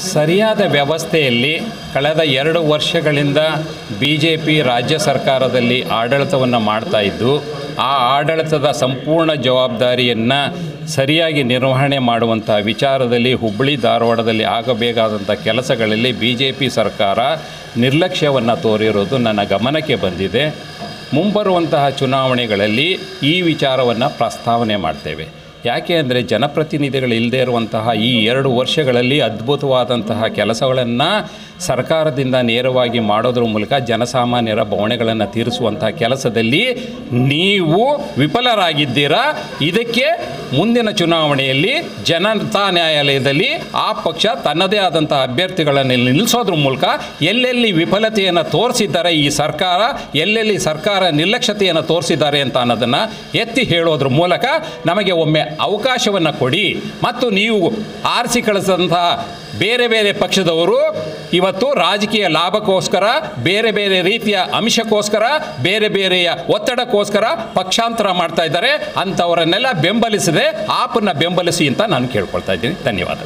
ಸರಿಯಾದ ವ್ಯವಸ್ಥೆಯಲ್ಲಿ ಕಳೆದ ಎರಡು ವರ್ಷಗಳಿಂದ ಬಿ ಜೆ ಪಿ ರಾಜ್ಯ ಸರ್ಕಾರದಲ್ಲಿ ಆಡಳಿತವನ್ನು ಮಾಡ್ತಾ ಇದ್ದು, ಆ ಆಡಳಿತದ ಸಂಪೂರ್ಣ ಜವಾಬ್ದಾರಿಯನ್ನು ಸರಿಯಾಗಿ ನಿರ್ವಹಣೆ ಮಾಡುವಂಥ ವಿಚಾರದಲ್ಲಿ ಹುಬ್ಬಳ್ಳಿ, ಧಾರವಾಡದಲ್ಲಿ ಆಗಬೇಕಾದಂಥ ಕೆಲಸಗಳಲ್ಲಿ ಬಿ ಜೆ ಪಿ ಸರ್ಕಾರ ನಿರ್ಲಕ್ಷ್ಯವನ್ನು ತೋರಿರೋದು ನನ್ನ ಗಮನಕ್ಕೆ ಬಂದಿದೆ. ಮುಂಬರುವಂತಹ ಚುನಾವಣೆಗಳಲ್ಲಿ ಈ ವಿಚಾರವನ್ನು ಪ್ರಸ್ತಾವನೆ ಮಾಡ್ತೇವೆ. ಯಾಕೆ ಅಂದರೆ ಜನಪ್ರತಿನಿಧಿಗಳು ಇಲ್ಲದೇ ಇರುವಂತಹ ಈ ಎರಡು ವರ್ಷಗಳಲ್ಲಿ ಅದ್ಭುತವಾದಂತಹ ಕೆಲಸಗಳನ್ನು ಸರ್ಕಾರದಿಂದ ನೇರವಾಗಿ ಮಾಡೋದ್ರ ಮೂಲಕ ಜನಸಾಮಾನ್ಯರ ಬವಣೆಗಳನ್ನು ತೀರಿಸುವಂತಹ ಕೆಲಸದಲ್ಲಿ ನೀವು ವಿಫಲರಾಗಿದ್ದೀರಾ? ಇದಕ್ಕೆ ಮುಂದಿನ ಚುನಾವಣೆಯಲ್ಲಿ ಜನತಾ ನ್ಯಾಯಾಲಯದಲ್ಲಿ ಆ ಪಕ್ಷ ತನ್ನದೇ ಆದಂಥ ಅಭ್ಯರ್ಥಿಗಳನ್ನು ನಿಲ್ಲಿಸೋದ್ರ ಮೂಲಕ ಎಲ್ಲೆಲ್ಲಿ ವಿಫಲತೆಯನ್ನು ತೋರಿಸಿದ್ದಾರೆ ಈ ಸರ್ಕಾರ, ಎಲ್ಲೆಲ್ಲಿ ಸರ್ಕಾರ ನಿರ್ಲಕ್ಷ್ಯತೆಯನ್ನು ತೋರಿಸಿದ್ದಾರೆ ಅಂತ ಅನ್ನೋದನ್ನು ಎತ್ತಿ ಹೇಳೋದ್ರ ಮೂಲಕ ನಮಗೆ ಒಮ್ಮೆ ಅವಕಾಶವನ್ನು ಕೊಡಿ. ಮತ್ತು ನೀವು ಆರಿಸಿ ಕಳಿಸಿದಂತಹ ಬೇರೆ ಬೇರೆ ಪಕ್ಷದವರು ಇವತ್ತು ರಾಜಕೀಯ ಲಾಭಕ್ಕೋಸ್ಕರ, ಬೇರೆ ಬೇರೆ ರೀತಿಯ ಅಂಶಕ್ಕೋಸ್ಕರ ಬೇರೆ ಬೇರೆಯ ಒತ್ತಡಕ್ಕೋಸ್ಕರ ಪಕ್ಷಾಂತರ ಮಾಡ್ತಾ ಇದ್ದಾರೆ. ಅಂಥವರನ್ನೆಲ್ಲ ಬೆಂಬಲಿಸದೆ ಆಪನ್ನು ಬೆಂಬಲಿಸಿ ಅಂತ ನಾನು ಕೇಳ್ಕೊಳ್ತಾ ಇದ್ದೀನಿ. ಧನ್ಯವಾದ.